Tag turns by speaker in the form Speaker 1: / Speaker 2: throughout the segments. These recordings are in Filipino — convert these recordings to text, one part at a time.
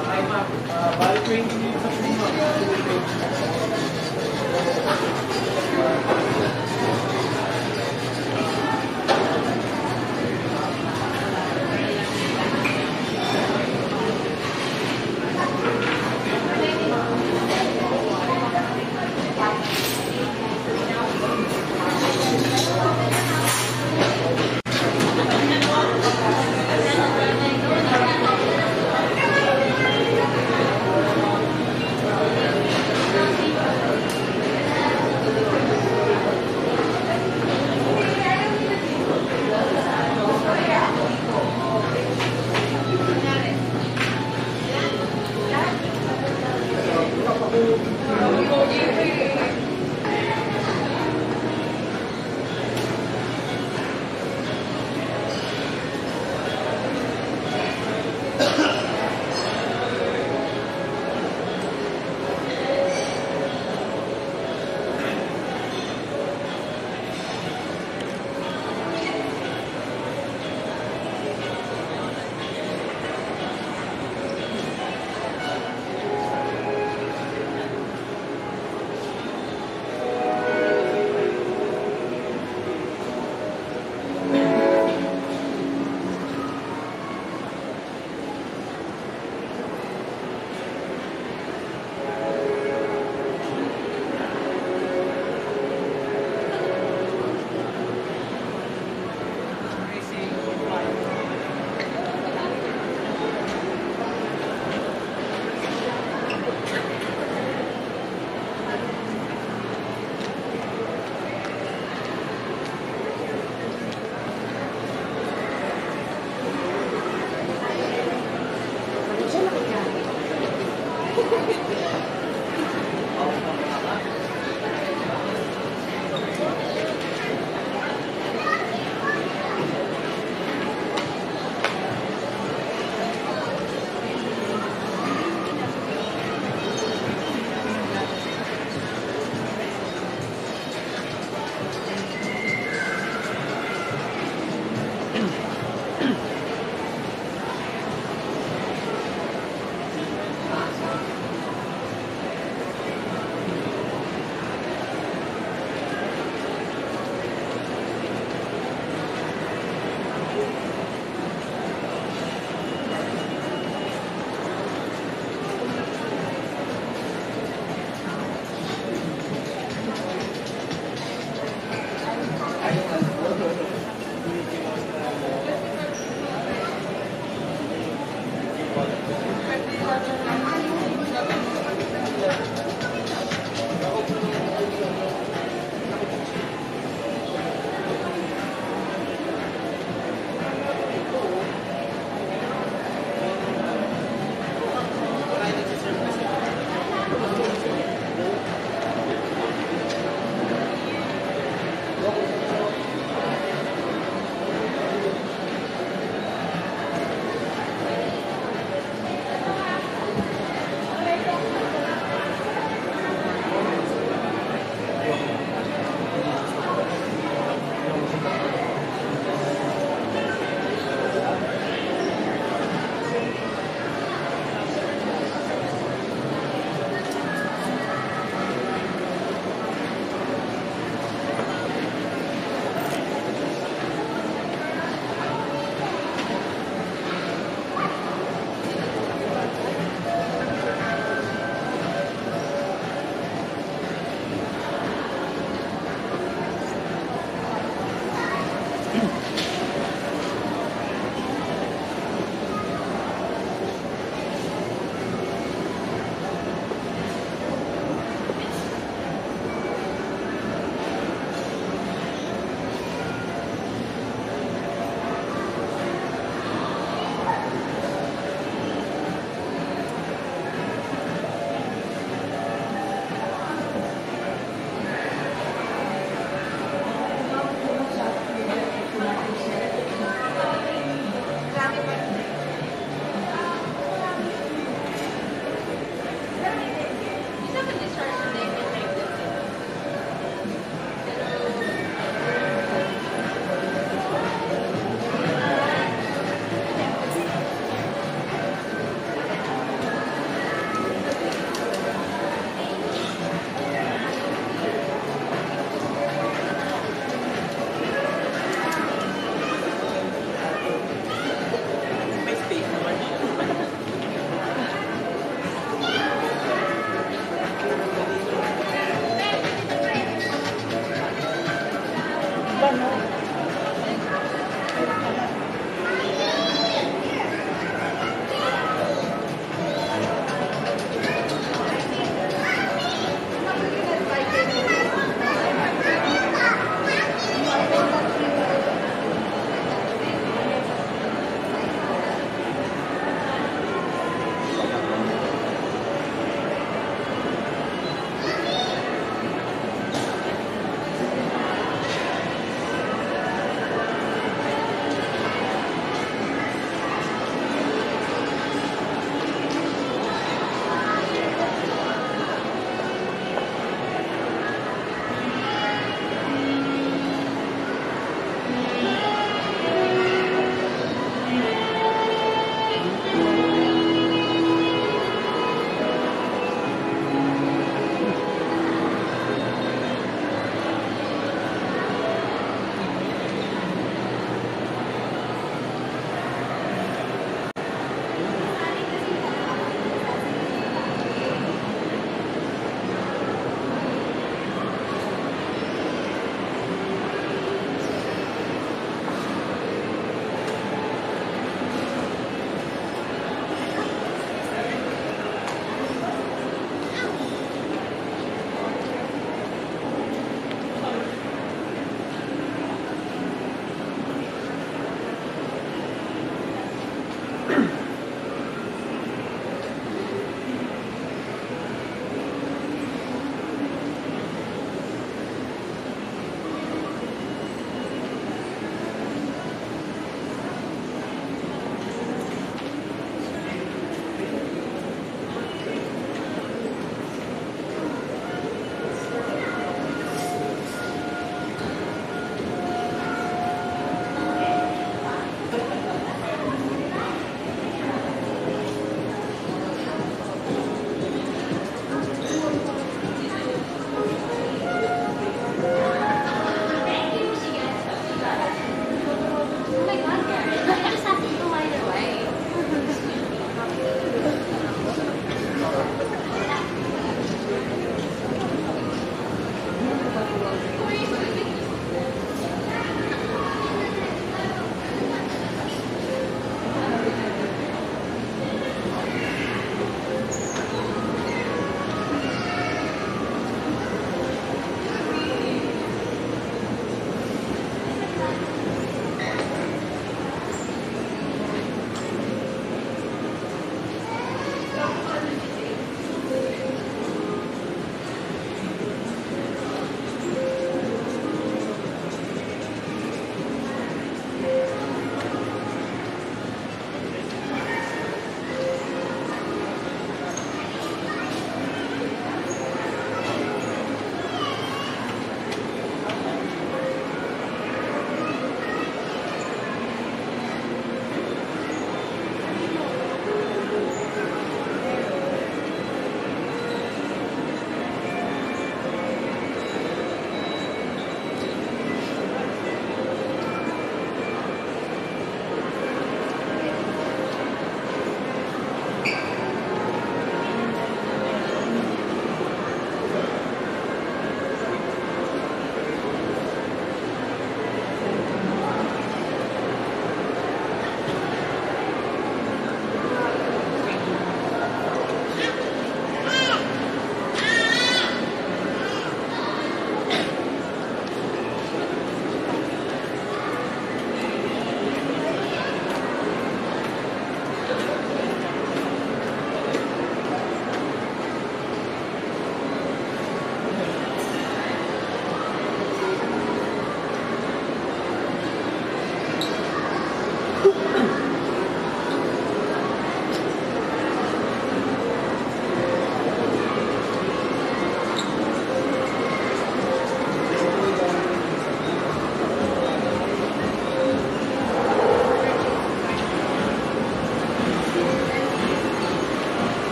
Speaker 1: Hi, ma'am. Uh, 20 minutes of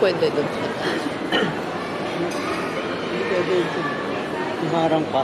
Speaker 1: pwede
Speaker 2: doon.
Speaker 3: Hindi pwede ito. Kumarang pa.